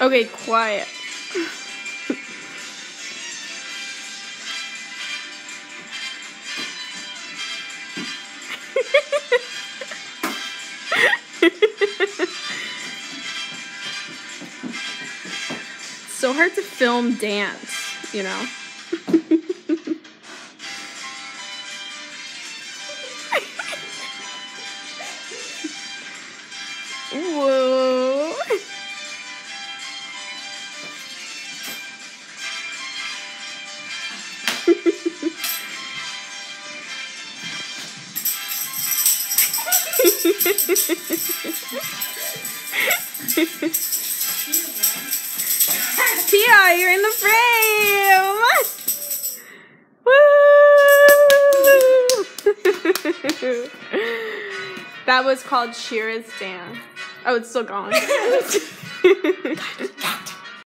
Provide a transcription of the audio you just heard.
Okay, quiet. so hard to film dance, you know? Whoa. Tia, you're in the frame! Woo! that was called Shira's Dance. Oh, it's still going.